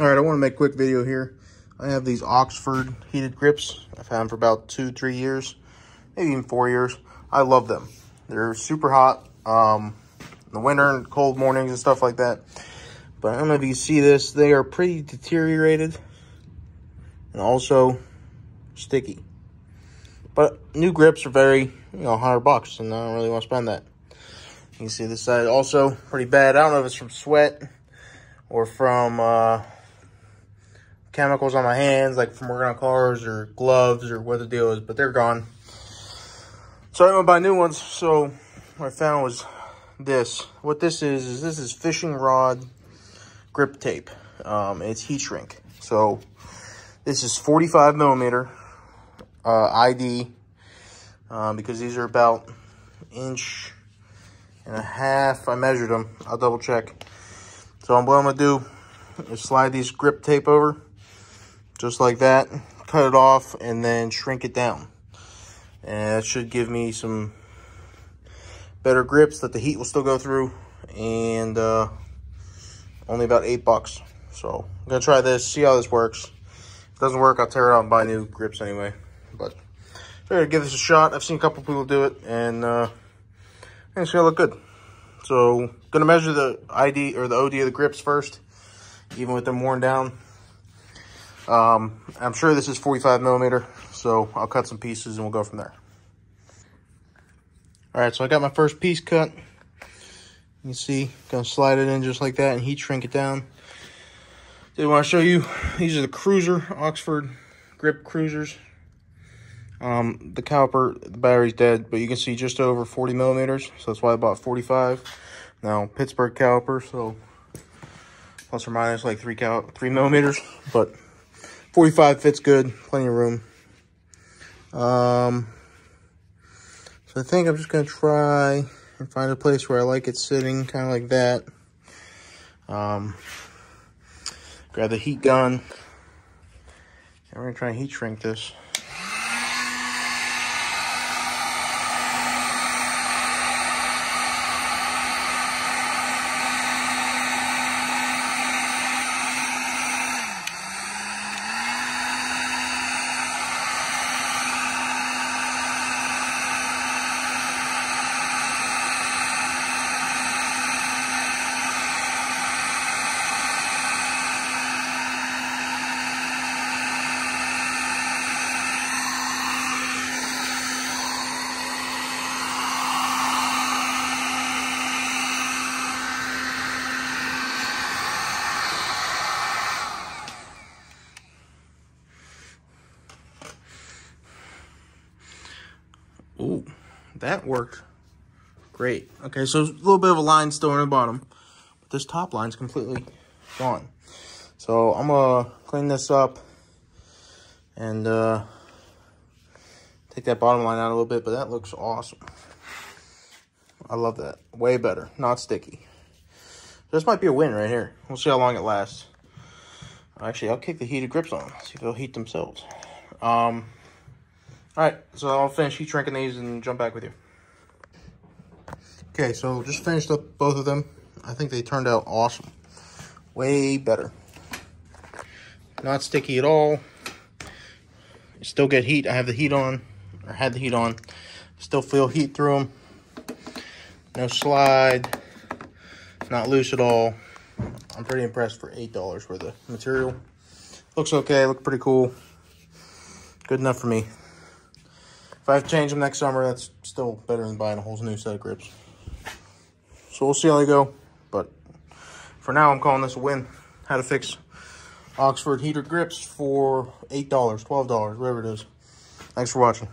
All right, I want to make a quick video here. I have these Oxford heated grips. I've had them for about two, three years, maybe even four years. I love them. They're super hot um, in the winter and cold mornings and stuff like that. But I don't know if you see this. They are pretty deteriorated and also sticky. But new grips are very, you know, 100 bucks, and I don't really want to spend that. You can see this side also pretty bad. I don't know if it's from sweat or from uh, chemicals on my hands, like from working on cars or gloves or what the deal is, but they're gone. So I'm gonna buy new ones. So what I found was this. What this is, is this is fishing rod grip tape. Um, it's heat shrink. So this is 45 millimeter uh, ID um, because these are about inch and a half. I measured them. I'll double check. So what I'm to do is slide these grip tape over just like that. Cut it off and then shrink it down. And that should give me some better grips that the heat will still go through. And uh, only about eight bucks. So I'm going to try this, see how this works. If it doesn't work, I'll tear it out and buy new grips anyway. But I'm give this a shot. I've seen a couple people do it, and uh, it's gonna look good. So, gonna measure the ID or the OD of the grips first, even with them worn down. Um, I'm sure this is 45 millimeter, so I'll cut some pieces and we'll go from there. All right, so I got my first piece cut. You see, gonna slide it in just like that and heat shrink it down. Did want to show you, these are the Cruiser Oxford grip cruisers. Um, the caliper, the battery's dead, but you can see just over 40 millimeters, so that's why I bought 45. Now, Pittsburgh caliper, so plus or minus like three cal three millimeters, but 45 fits good, plenty of room. Um, so I think I'm just gonna try and find a place where I like it sitting, kind of like that. Um, grab the heat gun, and we're gonna try and heat shrink this. Ooh, that worked great. Okay, so a little bit of a line still on the bottom, but this top line's completely gone. So I'm gonna clean this up and uh, take that bottom line out a little bit, but that looks awesome. I love that. Way better, not sticky. This might be a win right here. We'll see how long it lasts. Actually, I'll kick the heated grips on, see if they'll heat themselves. Um, all right, so I'll finish heat shrinking these and jump back with you. Okay, so just finished up both of them. I think they turned out awesome. Way better. Not sticky at all. You still get heat. I have the heat on, or had the heat on. Still feel heat through them. No slide. Not loose at all. I'm pretty impressed for $8 worth of material. Looks okay, look pretty cool. Good enough for me. If I have to change them next summer, that's still better than buying a whole new set of grips. So we'll see how they go. But for now, I'm calling this a win. How to fix Oxford heater grips for $8, $12, whatever it is. Thanks for watching.